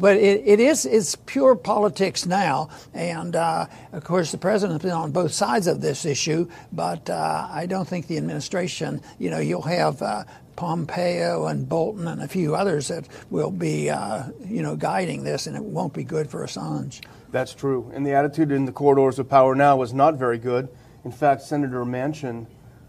But it, it is it's pure politics now, and uh, of course the president's been on both sides of this issue. But uh, I don't think the administration, you know, you'll have uh, Pompeo and Bolton and a few others that will be, uh, you know, guiding this, and it won't be good for Assange. That's true, and the attitude in the corridors of power now is not very good. In fact, Senator Manchin.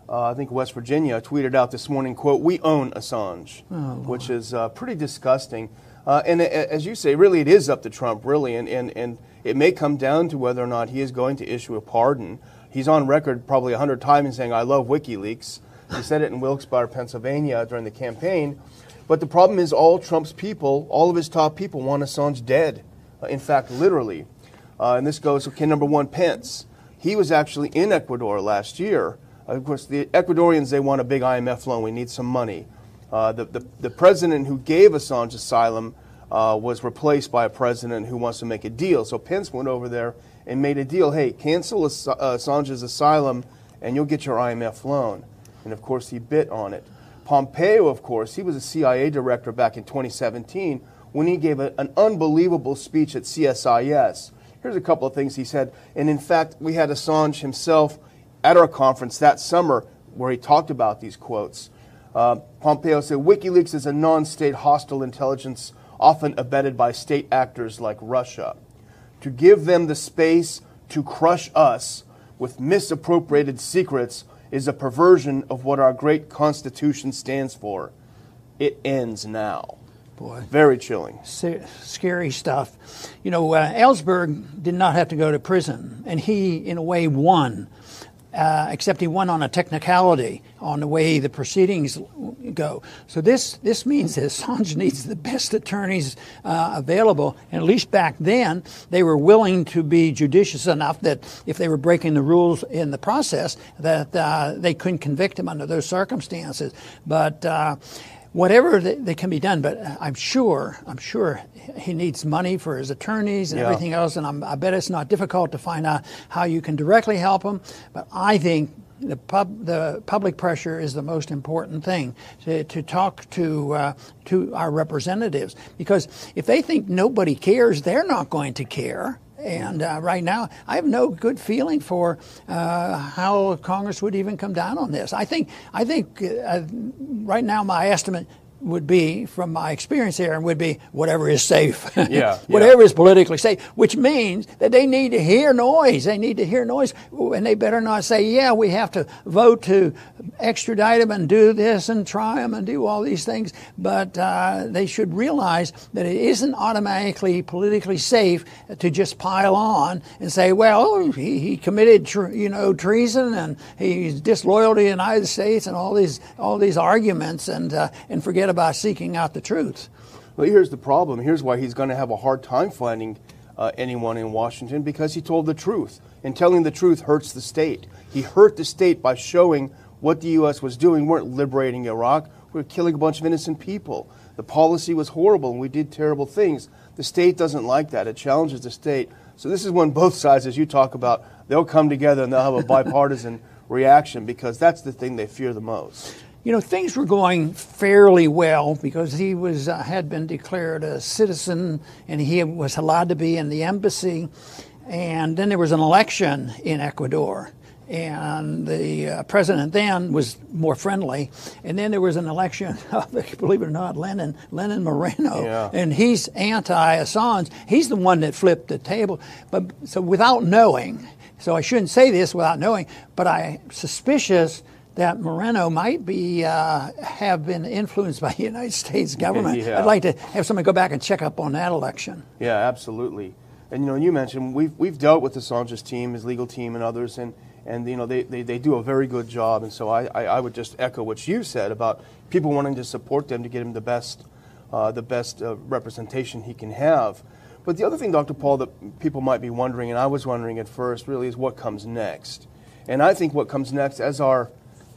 Uh, I think West Virginia tweeted out this morning, "quote We own Assange," Oh, which is uh, pretty disgusting. Uh, and as you say, really, it is up to Trump, really, and, and, and it may come down to whether or not he is going to issue a pardon. He's on record probably a hundred times saying, "I love WikiLeaks." He said it in Wilkes-Barre, Pennsylvania, during the campaign. But the problem is, all Trump's people, all of his top people, want Assange dead. Uh, in fact, literally. Uh, and this goes, okay, number one, Pence. He was actually in Ecuador last year. Of course, the Ecuadorians, they want a big IMF loan. We need some money. Uh, the, the, the president who gave Assange asylum uh, was replaced by a president who wants to make a deal. So Pence went over there and made a deal. Hey, cancel uh, Assange's asylum and you'll get your IMF loan. And of course, he bit on it. Pompeo, of course, he was a CIA director back in 2017 when he gave a, an unbelievable speech at CSIS. Here's a couple of things he said. And in fact, we had Assange himself at our conference that summer where he talked about these quotes. Uh, Pompeo said WikiLeaks is a non state hostile intelligence, often abetted by state actors like Russia. To give them the space to crush us with misappropriated secrets is a perversion of what our great Constitution stands for. It ends now. Boy. Very chilling. Sa- scary stuff. You know, uh, Ellsberg did not have to go to prison, and he, in a way, won. Uh, except he won on a technicality on the way the proceedings go. So this this means that Assange needs the best attorneys uh, available, and at least back then they were willing to be judicious enough that if they were breaking the rules in the process, that uh, they couldn't convict him under those circumstances. But uh, whatever that, that can be done. But I'm sure, I'm sure he needs money for his attorneys and Yeah. everything else. And I'm, I bet it's not difficult to find out how you can directly help him. But I think. The, pub, the public pressure is the most important thing to, to talk to uh, to our representatives because if they think nobody cares, they're not going to care. And uh, right now, I have no good feeling for uh, how Congress would even come down on this. I think, I think uh, right now, my estimate would be, from my experience here, and would be whatever is safe. Yeah, whatever is politically safe, which means that they need to hear noise. They need to hear noise, and they better not say, "Yeah, we have to vote to extradite him and do this and try him and do all these things." But uh, they should realize that it isn't automatically politically safe to just pile on and say, "Well, he, he committed, tre- you know, treason and he's disloyal to the United States and all these all these arguments," and uh, and forget about seeking out the truth. Well, here's the problem. Here's why he's going to have a hard time finding uh, anyone in Washington because he told the truth. And telling the truth hurts the state. He hurt the state by showing what the U.S. was doing. We weren't liberating Iraq, we were killing a bunch of innocent people. The policy was horrible and we did terrible things. The state doesn't like that, it challenges the state. So, this is when both sides, as you talk about, they'll come together and they'll have a bipartisan reaction because that's the thing they fear the most. You know, things were going fairly well because he was uh, had been declared a citizen and he was allowed to be in the embassy. And then there was an election in Ecuador, and the uh, president then was more friendly. And then there was an election of, believe it or not, Lenin, Lenin Moreno, Yeah. and he's anti-Assange. He's the one that flipped the table. But so without knowing, so I shouldn't say this without knowing, but I'm suspicious that Moreno might be uh, have been influenced by the United States government. Yeah. I'd like to have somebody go back and check up on that election. Yeah, absolutely. And you know, you mentioned we've we've dealt with the Assange's team, his legal team, and others, and and you know they, they, they do a very good job. And so I, I, I would just echo what you said about people wanting to support them to get him the best uh, the best uh, representation he can have. But the other thing, Dr. Paul, that people might be wondering, and I was wondering at first, really, is what comes next. And I think what comes next, as our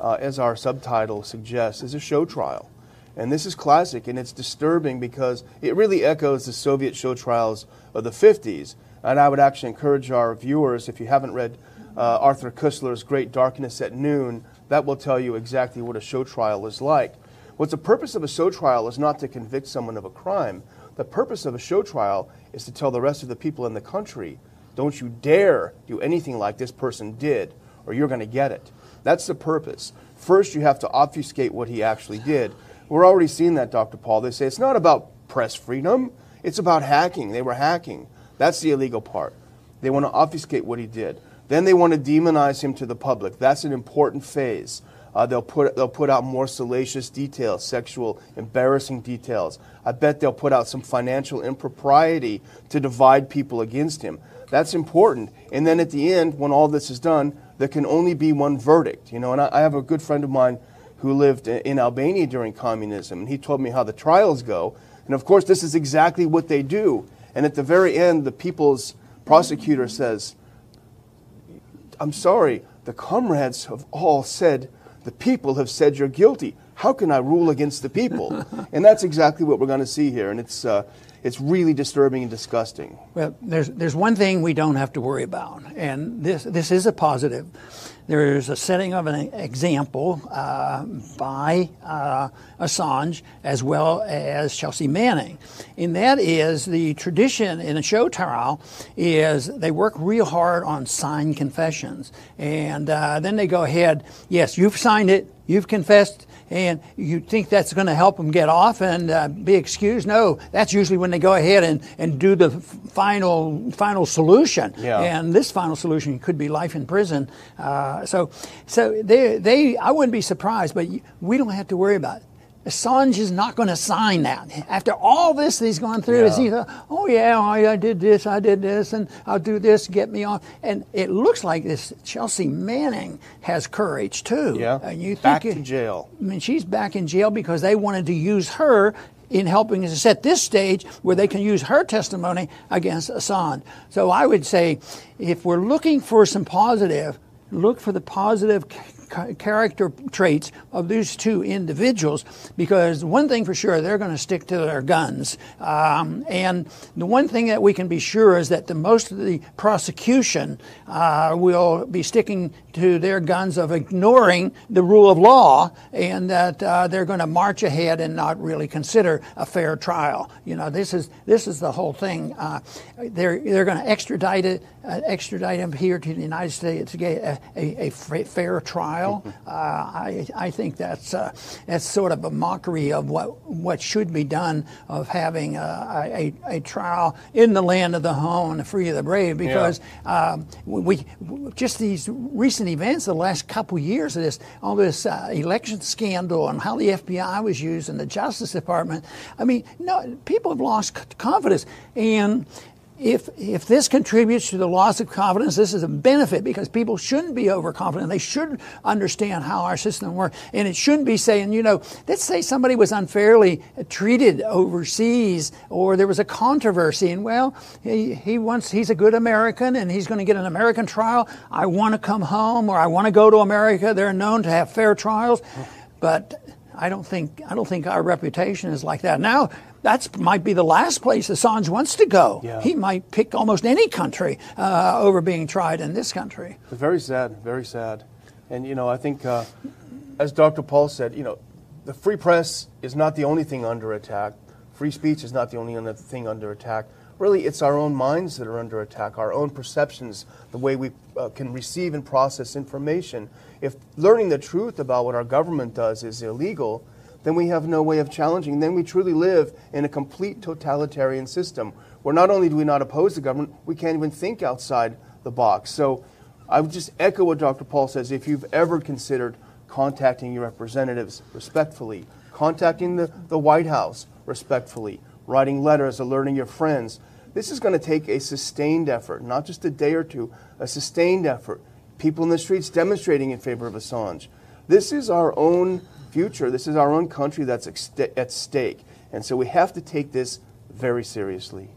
uh, as our subtitle suggests, is a show trial. And this is classic, and it's disturbing because it really echoes the Soviet show trials of the 50s. And I would actually encourage our viewers, if you haven't read uh, Arthur Koestler's Great Darkness at Noon, that will tell you exactly what a show trial is like. What's the purpose of a show trial is not to convict someone of a crime. The purpose of a show trial is to tell the rest of the people in the country, don't you dare do anything like this person did, or you're going to get it. That's the purpose. First, you have to obfuscate what he actually did. We're already seeing that, Dr. Paul. They say it's not about press freedom, it's about hacking. They were hacking. That's the illegal part. They want to obfuscate what he did. Then they want to demonize him to the public. That's an important phase. Uh, they'll put they'll put out more salacious details, sexual, embarrassing details. I bet they'll put out some financial impropriety to divide people against him. That's important. And then at the end, when all this is done, there can only be one verdict. You know, and I, I have a good friend of mine who lived in Albania during communism, and he told me how the trials go. And of course, this is exactly what they do. And at the very end, the people's prosecutor says, I'm sorry, the comrades have all said, the people have said you're guilty. How can I rule against the people? and that's exactly what we're going to see here. And it's, uh, it's really disturbing and disgusting. Well, there's, there's one thing we don't have to worry about, and this, this is a positive. There's a setting of an example uh, by uh, Assange as well as Chelsea Manning. And that is the tradition in a show trial is they work real hard on signed confessions. And uh, then they go ahead, yes, you've signed it, you've confessed, and you think that's going to help them get off and uh, be excused. No, that's usually when they go ahead and, and do the final final solution. Yeah. And this final solution could be life in prison. Uh, so, so they, they, I wouldn't be surprised, but we don't have to worry about it. Assange is not going to sign that. After all this he's gone through, Yeah. is he, oh yeah, I, I did this, I did this, and I'll do this, get me off. And it looks like this Chelsea Manning has courage too. Yeah. And you think Back it- to jail. I mean, she's back in jail because they wanted to use her in helping to set this stage where they can use her testimony against Assange. So I would say if we're looking for some positive, look for the positive character traits of these two individuals because one thing for sure they're going to stick to their guns. Um, and the one thing that we can be sure is that the most of the prosecution uh, will be sticking to their guns of ignoring the rule of law and that uh, they're going to march ahead and not really consider a fair trial. You know this is this is the whole thing. Uh, they're they're going to extradite it extradite him here to the United States to get a, a, a fair trial. Uh, I, I think that's uh, that's sort of a mockery of what what should be done of having a, a, a trial in the land of the home and the free of the brave because um, we, we just these recent events the last couple years of this all this uh, election scandal and how the FBI was used and the Justice Department. I mean, no, people have lost confidence and if if this contributes to the loss of confidence, this is a benefit because people shouldn't be overconfident. They should understand how our system works, and it shouldn't be saying, you know, let's say somebody was unfairly treated overseas, or there was a controversy, and well, he, he wants he's a good American and he's going to get an American trial. I want to come home, or I want to go to America. They're known to have fair trials, but I don't think I don't think our reputation is like that. Now that might be the last place Assange wants to go. Yeah. He might pick almost any country uh, over being tried in this country. Very sad, very sad. And, you know, I think, uh, as Dr. Paul said, you know, the free press is not the only thing under attack. Free speech is not the only thing under attack. Really, it's our own minds that are under attack, our own perceptions, the way we uh, can receive and process information. If learning the truth about what our government does is illegal, then we have no way of challenging. Then we truly live in a complete totalitarian system where not only do we not oppose the government, we can't even think outside the box. So I would just echo what Dr. Paul says. If you've ever considered contacting your representatives respectfully, contacting the, the White House respectfully, writing letters, alerting your friends, this is going to take a sustained effort, not just a day or two, a sustained effort. People in the streets demonstrating in favor of Assange. This is our own future. This is our own country that's at stake. And so we have to take this very seriously.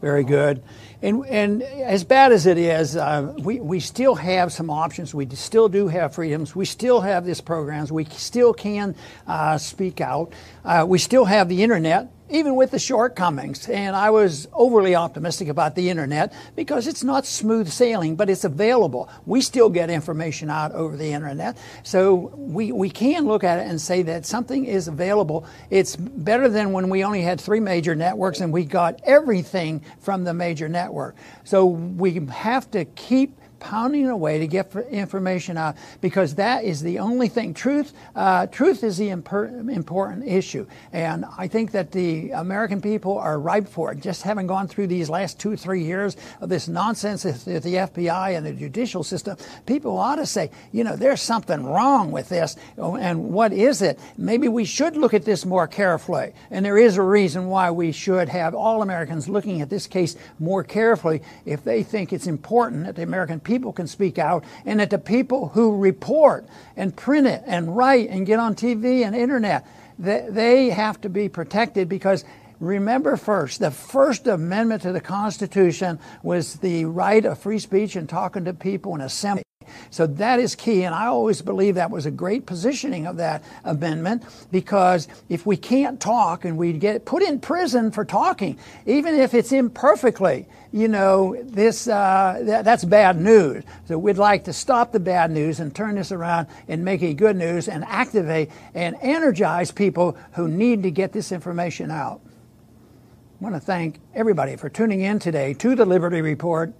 Very good. And, and as bad as it is, uh, we, we still have some options. We still do have freedoms. We still have these programs. We still can uh, speak out. Uh, we still have the internet. Even with the shortcomings. And I was overly optimistic about the internet because it's not smooth sailing, but it's available. We still get information out over the internet. So we, we can look at it and say that something is available. It's better than when we only had three major networks and we got everything from the major network. So we have to keep pounding away to get information out because that is the only thing. Truth, uh, truth is the important issue, and I think that the American people are ripe for it. Just having gone through these last two, three years of this nonsense with the FBI and the judicial system, people ought to say, you know, there's something wrong with this, and what is it? Maybe we should look at this more carefully, and there is a reason why we should have all Americans looking at this case more carefully if they think it's important that the American people people can speak out and that the people who report and print it and write and get on TV and internet, they, they have to be protected because remember first, the First Amendment to the Constitution was the right of free speech and talking to people and assembly. So that is key, and I always believe that was a great positioning of that amendment because if we can't talk and we get put in prison for talking, even if it's imperfectly, you know, this uh, that, that's bad news. So we'd like to stop the bad news and turn this around and make it good news and activate and energize people who need to get this information out. I want to thank everybody for tuning in today to the Liberty Report.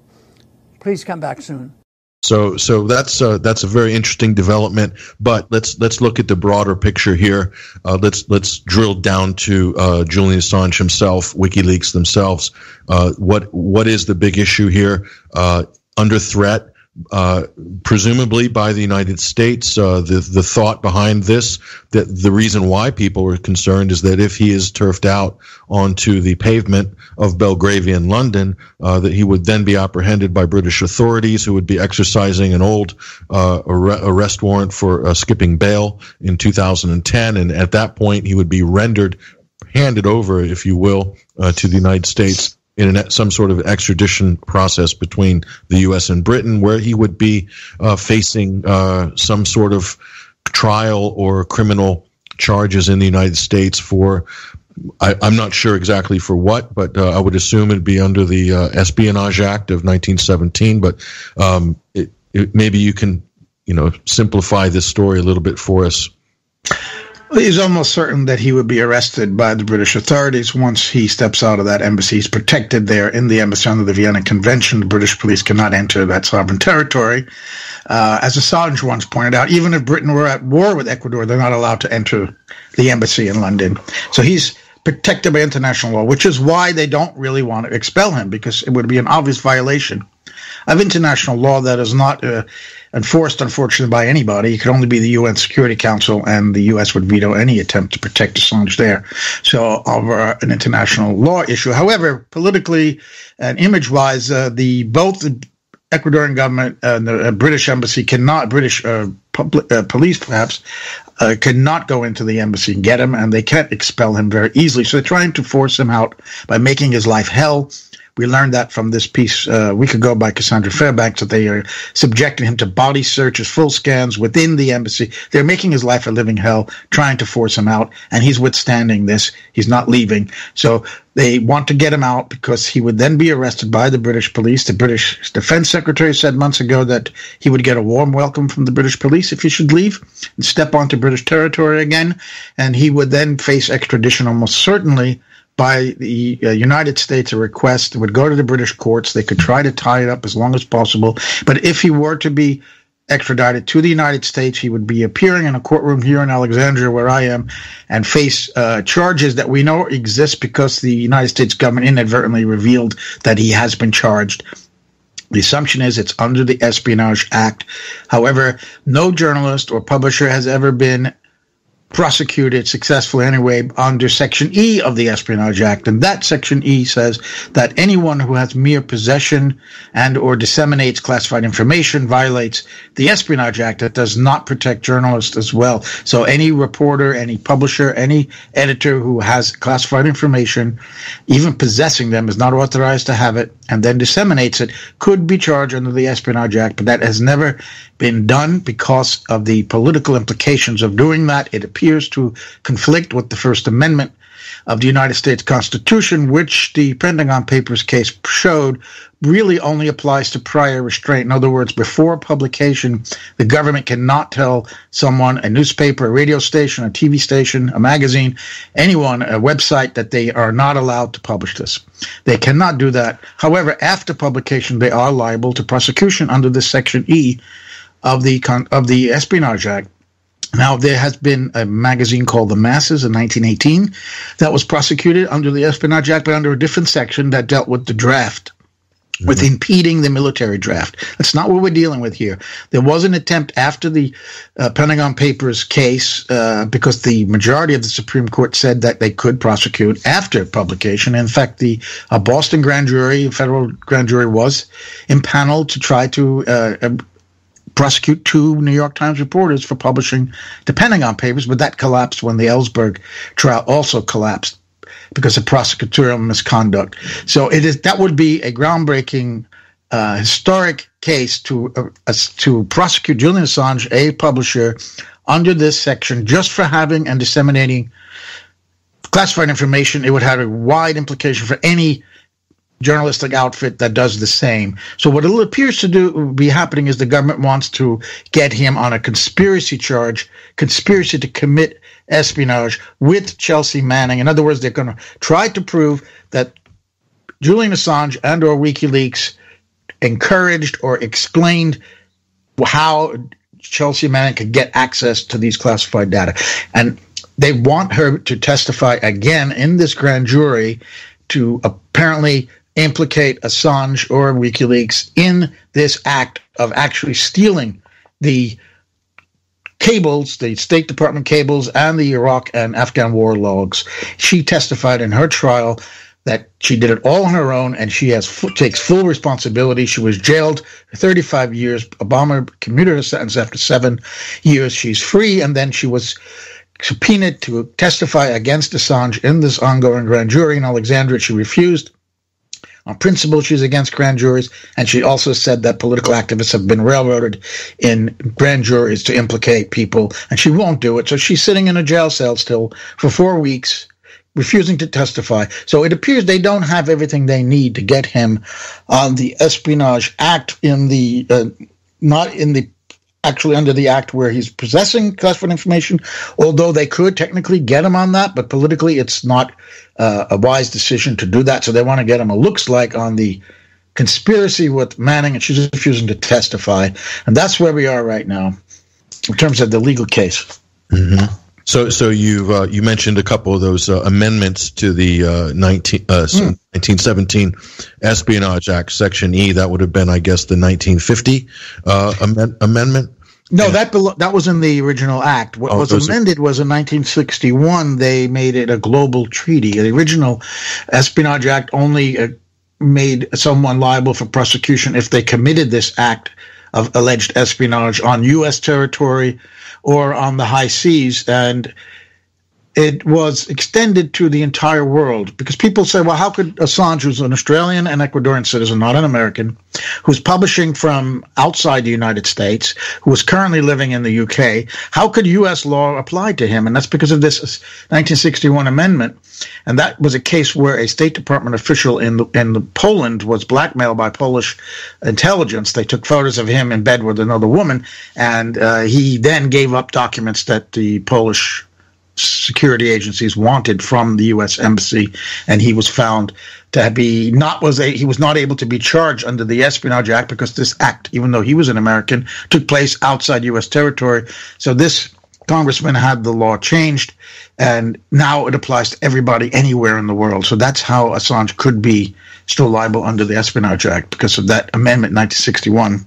Please come back soon. So, so that's uh, that's a very interesting development. But let's let's look at the broader picture here. Uh, let's let's drill down to uh, Julian Assange himself, WikiLeaks themselves. Uh, what what is the big issue here? Uh, under threat uh, presumably by the United States. Uh, the the thought behind this, that the reason why people were concerned is that if he is turfed out onto the pavement of Belgravia in London, uh, that he would then be apprehended by British authorities who would be exercising an old uh, arrest warrant for uh, skipping bail in 2010, and at that point he would be rendered handed over, if you will, uh, to the United States in an, some sort of extradition process between the U.S. and Britain, where he would be uh, facing uh, some sort of trial or criminal charges in the United States for. I, am not sure exactly for what, but uh, I would assume it'd be under the uh, Espionage Act of 1917. But um, it, it, maybe you can, you know, simplify this story a little bit for us. He's almost certain that he would be arrested by the British authorities once he steps out of that embassy. He's protected there in the embassy under the Vienna Convention. The British police cannot enter that sovereign territory. Uh, as Assange once pointed out, even if Britain were at war with Ecuador, they're not allowed to enter the embassy in London. So he's protected by international law, which is why they don't really want to expel him because it would be an obvious violation of international law that is not uh, enforced, unfortunately, by anybody. It could only be the UN Security Council, and the U.S. would veto any attempt to protect Assange there. So, over an international law issue. However, politically and image-wise, uh, the both the Ecuadorian government and the uh, British embassy cannot, British uh, public, uh, police perhaps, uh, cannot go into the embassy and get him, and they can't expel him very easily. So they're trying to force him out by making his life hell we learned that from this piece uh, a week ago by Cassandra Fairbanks that they are subjecting him to body searches, full scans within the embassy. They're making his life a living hell, trying to force him out, and he's withstanding this. He's not leaving. So they want to get him out because he would then be arrested by the British police. The British Defense Secretary said months ago that he would get a warm welcome from the British police if he should leave and step onto British territory again, and he would then face extradition almost certainly by the uh, United States a request would go to the British courts. They could try to tie it up as long as possible. But if he were to be extradited to the United States, he would be appearing in a courtroom here in Alexandria, where I am, and face uh, charges that we know exist because the United States government inadvertently revealed that he has been charged. The assumption is it's under the Espionage Act. However, no journalist or publisher has ever been prosecuted successfully anyway under Section E of the Espionage Act. And that Section E says that anyone who has mere possession and or disseminates classified information violates the Espionage Act. That does not protect journalists as well. So any reporter, any publisher, any editor who has classified information, even possessing them is not authorized to have it and then disseminates it could be charged under the Espionage Act, but that has never been done because of the political implications of doing that. It appears to conflict with the First Amendment of the United States Constitution, which the Pentagon Papers case showed really only applies to prior restraint. In other words, before publication, the government cannot tell someone, a newspaper, a radio station, a TV station, a magazine, anyone, a website, that they are not allowed to publish this. They cannot do that. However, after publication, they are liable to prosecution under this Section E of the of the Espionage Act. Now, there has been a magazine called The Masses in 1918 that was prosecuted under the Espionage Act, but under a different section that dealt with the draft with mm-hmm. impeding the military draft. That's not what we're dealing with here. There was an attempt after the uh, Pentagon Papers case, uh, because the majority of the Supreme Court said that they could prosecute after publication. In fact, the uh, Boston grand jury, federal grand jury, was impaneled to try to uh, prosecute two New York Times reporters for publishing the Pentagon Papers, but that collapsed when the Ellsberg trial also collapsed because of prosecutorial misconduct. So it is that would be a groundbreaking, uh, historic case to uh, to prosecute Julian Assange, a publisher, under this section just for having and disseminating classified information. It would have a wide implication for any journalistic outfit that does the same. So what it appears to do be happening is the government wants to get him on a conspiracy charge, conspiracy to commit espionage with Chelsea Manning. In other words, they're going to try to prove that Julian Assange and or WikiLeaks encouraged or explained how Chelsea Manning could get access to these classified data. And they want her to testify again in this grand jury to apparently implicate Assange or WikiLeaks in this act of actually stealing the cables, the State Department cables, and the Iraq and Afghan war logs. She testified in her trial that she did it all on her own and she has takes full responsibility. She was jailed for 35 years. Obama commuted her sentence after seven years. She's free, and then she was subpoenaed to testify against Assange in this ongoing grand jury in Alexandria. She refused. On principle, she's against grand juries, and she also said that political activists have been railroaded in grand juries to implicate people, and she won't do it. So she's sitting in a jail cell still for four weeks, refusing to testify. So it appears they don't have everything they need to get him on the Espionage Act in the uh, not in the actually under the act where he's possessing classified information, although they could technically get him on that, but politically it's not uh, a wise decision to do that. So they want to get him, it looks like, on the conspiracy with Manning, and she's refusing to testify. And that's where we are right now in terms of the legal case. Mm-hmm. So, so you uh, you mentioned a couple of those uh, amendments to the uh, 19, mm. 1917 Espionage Act, Section E. That would have been, I guess, the 1950 uh, amend- amendment. No, that belo- that was in the original act. What oh, was amended are- was in 1961. They made it a global treaty. The original Espionage Act only uh, made someone liable for prosecution if they committed this act of alleged espionage on U.S. territory or on the high seas. And it was extended to the entire world because people say, well, how could Assange, who's an Australian and Ecuadorian citizen, not an American, who's publishing from outside the United States, who is currently living in the UK, how could U.S. law apply to him? And that's because of this 1961 amendment. And that was a case where a State Department official in, in Poland was blackmailed by Polish intelligence. They took photos of him in bed with another woman, and uh, he then gave up documents that the Polish security agencies wanted from the U.S. embassy, and he was found to be not was a he was not able to be charged under the Espionage Act because this act, even though he was an American, took place outside U.S. territory. So this congressman had the law changed, and now it applies to everybody anywhere in the world. So that's how Assange could be still liable under the Espionage Act because of that amendment, 1961.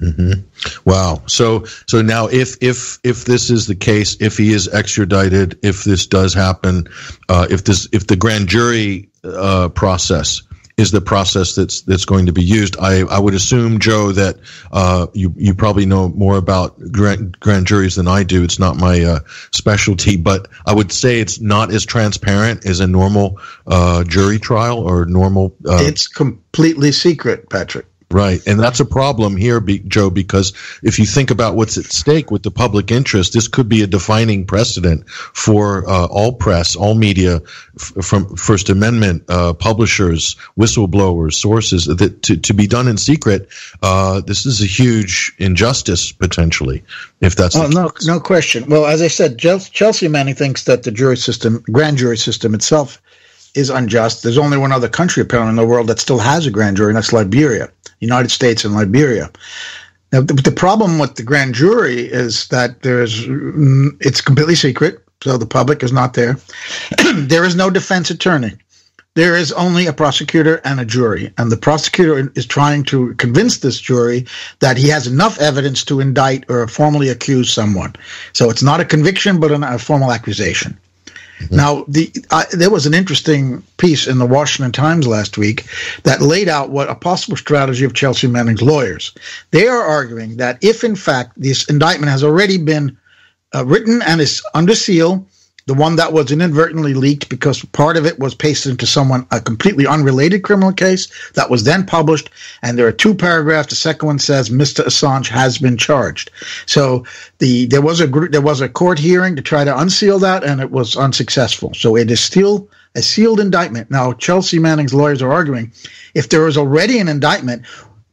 Mm-hmm. Wow. So so now if if if this is the case, if he is extradited, if this does happen, uh, if this if the grand jury uh, process is the process that's that's going to be used, I, I would assume Joe that uh, you you probably know more about grand, grand juries than I do. It's not my uh, specialty, but I would say it's not as transparent as a normal uh, jury trial or normal. Uh, it's completely secret, Patrick Right. And that's a problem here, Joe, because if you think about what's at stake with the public interest, this could be a defining precedent for uh, all press, all media, f- from First Amendment, uh, publishers, whistleblowers, sources, that to, to be done in secret. Uh, this is a huge injustice, potentially, if that's. Oh, no, no question. Well, as I said, Chelsea Manning thinks that the jury system, grand jury system itself, is unjust. There's only one other country apparently in the world that still has a grand jury, and that's Liberia. United States and Liberia. Now, the, the problem with the grand jury is that there's mm, it's completely secret, so the public is not there. there is no defense attorney. There is only a prosecutor and a jury, and the prosecutor is trying to convince this jury that he has enough evidence to indict or formally accuse someone. So it's not a conviction, but a formal accusation. Mm-hmm. Now, the there was an interesting piece in the Washington Times last week that laid out what a possible strategy of Chelsea Manning's lawyers. They are arguing that if, in fact, this indictment has already been uh, written and is under seal, the one that was inadvertently leaked because part of it was pasted into someone a completely unrelated criminal case that was then published. And there are two paragraphs. The second one says Mr. Assange has been charged. So the there was a group there was a court hearing to try to unseal that and it was unsuccessful. So it is still a sealed indictment. Now Chelsea Manning's lawyers are arguing if there is already an indictment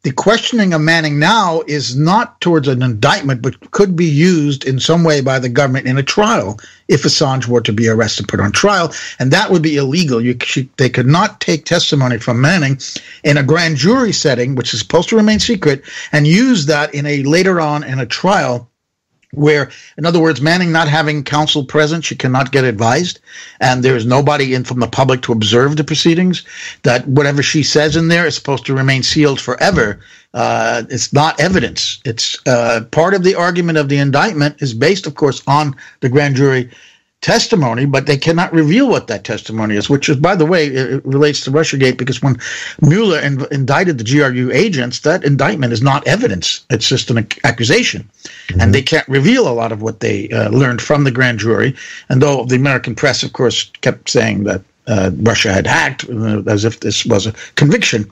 the questioning of Manning now is not towards an indictment, but could be used in some way by the government in a trial if Assange were to be arrested, and put on trial, and that would be illegal. You, they could not take testimony from Manning in a grand jury setting, which is supposed to remain secret, and use that in a later on in a trial where, in other words, Manning not having counsel present, she cannot get advised, and there's nobody in from the public to observe the proceedings. That whatever she says in there is supposed to remain sealed forever. Uh, it's not evidence. It's uh, part of the argument of the indictment is based, of course, on the grand jury testimony, but they cannot reveal what that testimony is, which is, by the way, it relates to Russiagate because when Mueller in, indicted the GRU agents, that indictment is not evidence. It's just an accusation. Mm-hmm. And they can't reveal a lot of what they uh, learned from the grand jury. And though the American press, of course, kept saying that uh, Russia had hacked uh, as if this was a conviction.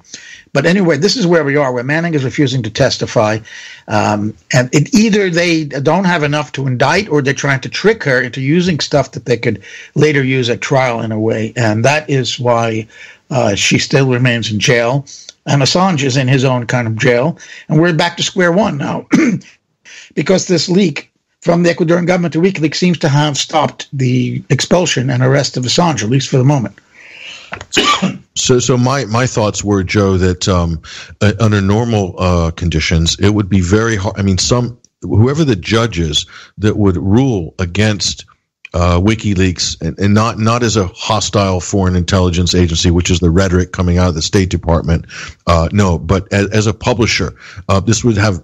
But anyway, this is where we are, where Manning is refusing to testify. Um, and it, either they don't have enough to indict or they're trying to trick her into using stuff that they could later use at trial in a way. And that is why uh, she still remains in jail. And Assange is in his own kind of jail. And we're back to square one now because this leak from the Ecuadorian government to WikiLeaks seems to have stopped the expulsion and arrest of Assange, at least for the moment. So, so my, my thoughts were, Joe, that um, uh, under normal uh, conditions, it would be very hard. I mean, some whoever the judges that would rule against uh, WikiLeaks, and, and, not not as a hostile foreign intelligence agency, which is the rhetoric coming out of the State Department. Uh, no, but as, as a publisher, uh, this would have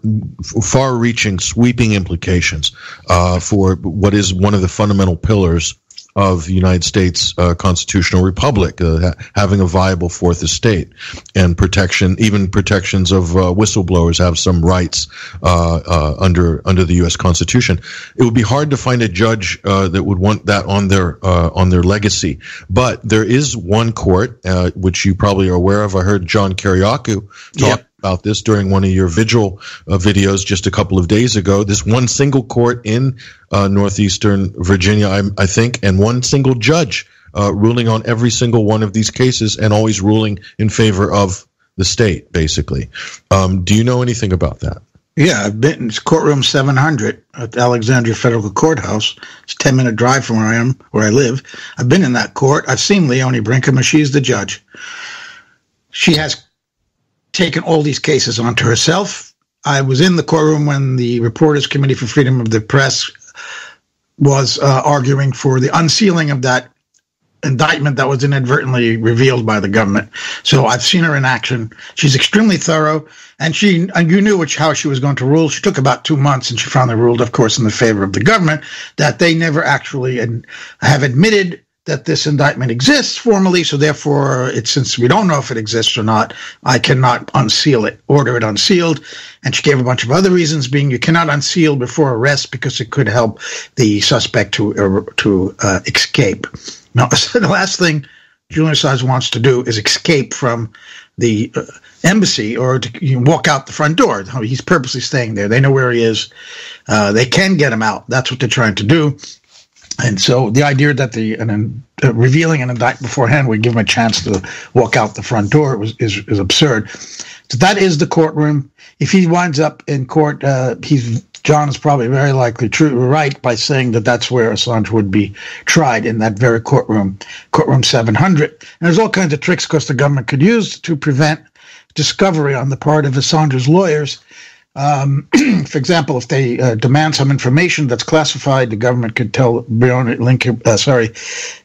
far-reaching, sweeping implications uh, for what is one of the fundamental pillars of the United States uh, constitutional republic, uh, ha- having a viable fourth estate and protection, even protections of uh, whistleblowers have some rights uh, uh, under under the U.S. Constitution. It would be hard to find a judge uh, that would want that on their on their legacy. But there is one court which you probably are aware of. I heard John Kiriakou talk. Yep about this during one of your vigil uh, videos just a couple of days ago. This one single court in uh, northeastern Virginia, I, I, think, and one single judge uh, ruling on every single one of these cases and always ruling in favor of the state, basically. Um, do you know anything about that? Yeah, I've been in courtroom 700 at Alexandria Federal Courthouse. It's a 10 minute drive from where I am, where I live. I've been in that court. I've seen Leonie Brinkema. She's the judge. She has taken all these cases onto herself. I was in the courtroom when the Reporters Committee for Freedom of the Press was uh, arguing for the unsealing of that indictment that was inadvertently revealed by the government. So I've seen her in action. She's extremely thorough, and she and you knew which how she was going to rule. She took about two months, and she finally ruled, of course, in the favor of the government that they never actually ad- have admitted that this indictment exists formally, so therefore, it, since we don't know if it exists or not, I cannot unseal it, order it unsealed. And she gave a bunch of other reasons, being you cannot unseal before arrest because it could help the suspect to uh, to uh, escape. Now, the last thing Julian Assange wants to do is escape from the uh, embassy or to you know, walk out the front door. He's purposely staying there. They know where he is. Uh, they can get him out. That's what they're trying to do. And so the idea that the an, uh, revealing an indictment beforehand would give him a chance to walk out the front door was, is, is absurd. So that is the courtroom. If he winds up in court, uh, he's John is probably very likely true right by saying that that's where Assange would be tried in that very courtroom, courtroom 700. And there's all kinds of tricks, of course, the government could use to prevent discovery on the part of Assange's lawyers. Um, for example, if they uh, demand some information that's classified, the government could tell uh, sorry,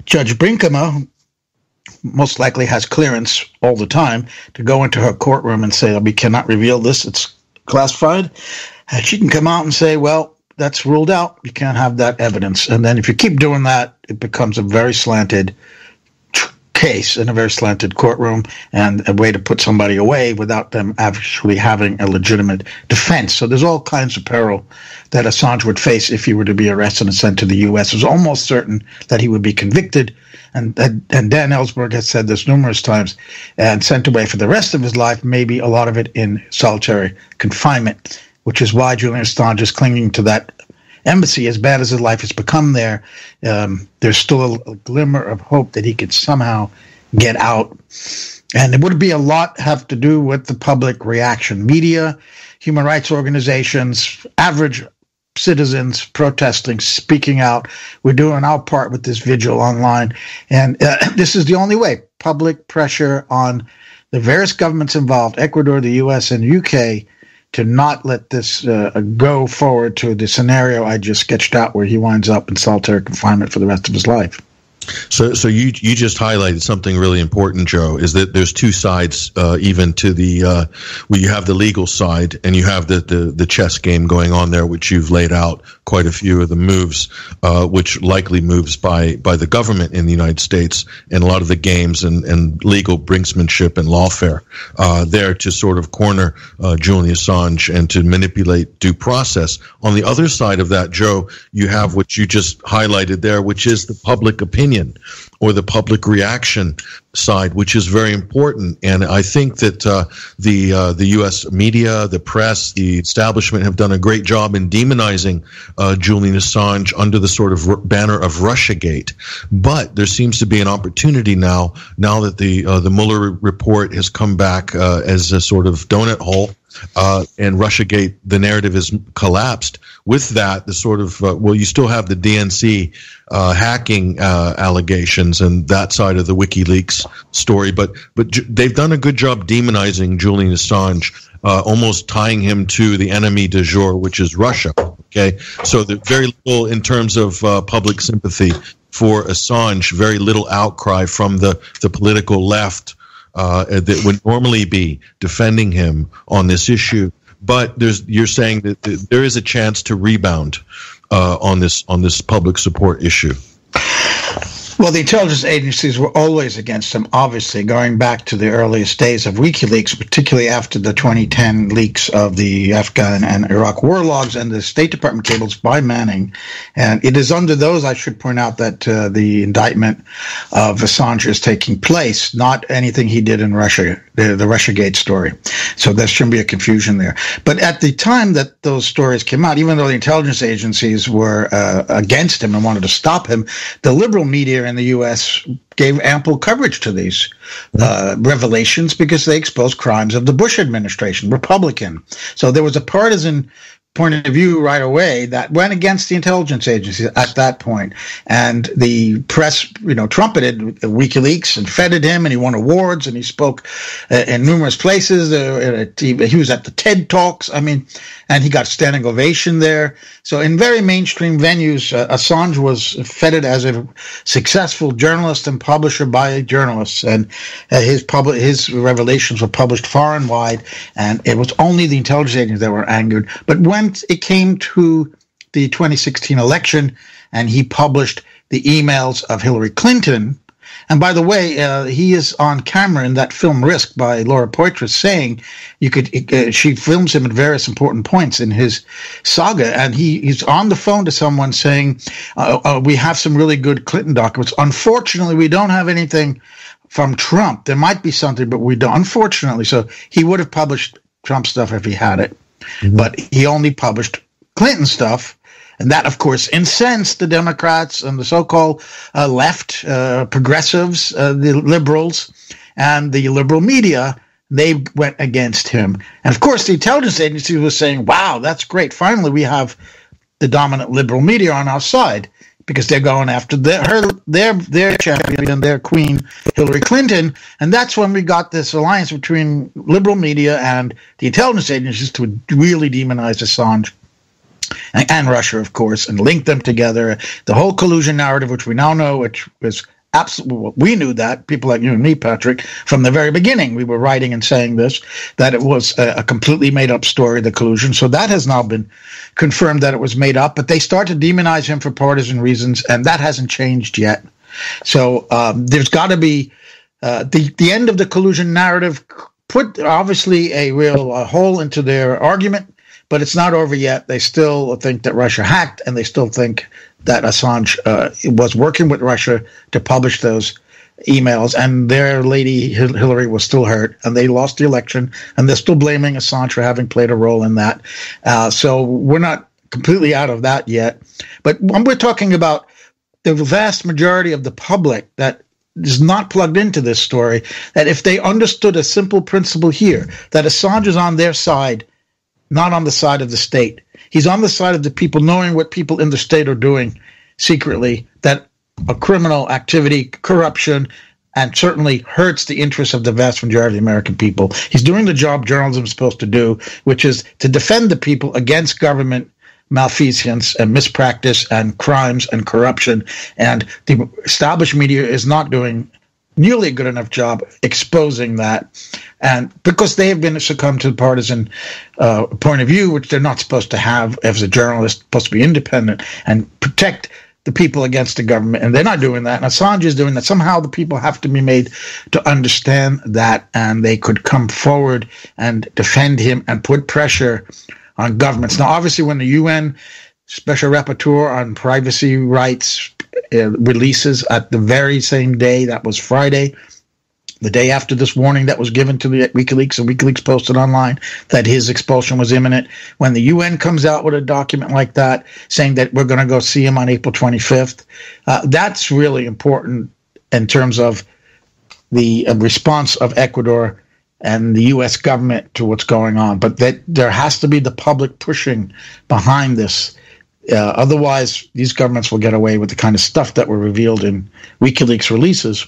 Judge Brinkema, most likely has clearance all the time to go into her courtroom and say, "We cannot reveal this; it's classified." And she can come out and say, "Well, that's ruled out. You can't have that evidence." And then if you keep doing that, it becomes a very slanted case in a very slanted courtroom and a way to put somebody away without them actually having a legitimate defense. So there's all kinds of peril that Assange would face if he were to be arrested and sent to the U.S. It was almost certain that he would be convicted. And, and, Dan Ellsberg has said this numerous times and sent away for the rest of his life, maybe a lot of it in solitary confinement, which is why Julian Assange is clinging to that embassy, as bad as his life has become there, um, there's still a, a, glimmer of hope that he could somehow get out. And it would be a lot have to do with the public reaction, media, human rights organizations, average citizens protesting, speaking out. We're doing our part with this vigil online, and uh, this is the only way. Public pressure on the various governments involved, Ecuador, the U.S., and UK to not let this uh, go forward to the scenario I just sketched out, where he winds up in solitary confinement for the rest of his life. So, so you you just highlighted something really important, Joe. Is that there's two sides, uh, even to the uh, where you have the legal side and you have the, the the chess game going on there, which you've laid out quite a few of the moves, uh, which likely moves by by the government in the United States and a lot of the games and, and legal brinksmanship and lawfare uh, there to sort of corner uh, Julian Assange and to manipulate due process. On the other side of that, Joe, you have what you just highlighted there, which is the public opinion opinion or the public reaction side, which is very important. And I think that uh, the uh, the U.S. media, the press, the establishment have done a great job in demonizing uh, Julian Assange under the sort of r- banner of RussiaGate. But there seems to be an opportunity now, now that the uh, the Mueller report has come back uh, as a sort of donut hole uh, and RussiaGate, the narrative has collapsed. With that, the sort of uh, well, you still have the DNC uh, hacking uh, allegations and that side of the WikiLeaks story, but but they've done a good job demonizing Julian Assange, uh, almost tying him to the enemy du jour, which is Russia. Okay, so very little in terms of public sympathy for Assange, very little outcry from the the political left uh, that would normally be defending him on this issue. But there's, you're saying that there is a chance to rebound uh, on this on this public support issue. Well, the intelligence agencies were always against him, obviously, going back to the earliest days of WikiLeaks, particularly after the 2010 leaks of the Afghan and Iraq war logs and the State Department cables by Manning. And it is under those, I should point out, that uh, the indictment of Assange is taking place, not anything he did in Russia, the, the Russiagate story. So there shouldn't be a confusion there. But at the time that those stories came out, even though the intelligence agencies were uh, against him and wanted to stop him, the liberal media in the U.S. gave ample coverage to these uh, revelations because they exposed crimes of the Bush administration, Republican. So there was a partisan point of view right away that went against the intelligence agencies at that point. And the press, you know, trumpeted WikiLeaks and feted him, and he won awards, and he spoke uh, in numerous places. Uh, he was at the TED Talks. I mean, and he got standing ovation there. So in very mainstream venues, uh, Assange was feted as a successful journalist and publisher by journalists, and uh, his public his revelations were published far and wide. And it was only the intelligence agencies that were angered. But when it came to the 2016 election, and he published the emails of Hillary Clinton and by the way, uh, he is on camera in that film Risk by Laura Poitras saying you could, uh, she films him at various important points in his saga. And he, he's on the phone to someone saying, uh, uh we have some really good Clinton documents. Unfortunately, we don't have anything from Trump. There might be something, but we don't. Unfortunately, so he would have published Trump stuff if he had it, mm-hmm. but he only published Clinton stuff. And that, of course, incensed the Democrats and the so-called uh, left, uh, progressives, uh, the liberals, and the liberal media. They went against him. And of course, the intelligence agency was saying, wow, that's great. Finally, we have the dominant liberal media on our side because they're going after their her their their champion, and their queen, Hillary Clinton, and that's when we got this alliance between liberal media and the intelligence agencies to really demonize Assange. And, and Russia, of course, and link them together. The whole collusion narrative, which we now know, which was absolutely we knew that people like you and me patrick from the very beginning. We were writing and saying this that it was a, a, completely made up story the collusion. So that has now been confirmed that it was made up but they start to demonize him for partisan reasons and that hasn't changed yet. So um, there's got to be uh, the the end of the collusion narrative put obviously a real hole into their argument but it's not over yet. They still think that Russia hacked, and they still think that Assange uh, was working with Russia to publish those emails. And their lady Hillary was still hurt, and they lost the election, and they're still blaming Assange for having played a role in that. Uh, so we're not completely out of that yet. But when we're talking about the vast majority of the public that is not plugged into this story, that if they understood a simple principle here, that Assange is on their side not on the side of the state. He's on the side of the people, knowing what people in the state are doing secretly, that a criminal activity, corruption, and certainly hurts the interests of the vast majority of the American people. He's doing the job journalism is supposed to do, which is to defend the people against government malfeasance and mispractice and crimes and corruption. And the established media is not doing nearly a good enough job exposing that. And because they have been succumbed to the partisan uh, point of view, which they're not supposed to have as a journalist, supposed to be independent and protect the people against the government. And they're not doing that. And Assange is doing that. Somehow the people have to be made to understand that and they could come forward and defend him and put pressure on governments. Now, obviously, when the UN special rapporteur on privacy rights uh, releases at the very same day. That was Friday, the day after this warning that was given to the WikiLeaks, and WikiLeaks posted online that his expulsion was imminent. When the UN comes out with a document like that saying that we're going to go see him on April 25th, uh, that's really important in terms of the uh, response of Ecuador and the U.S. government to what's going on. But that there has to be the public pushing behind this uh, otherwise, these governments will get away with the kind of stuff that were revealed in WikiLeaks releases.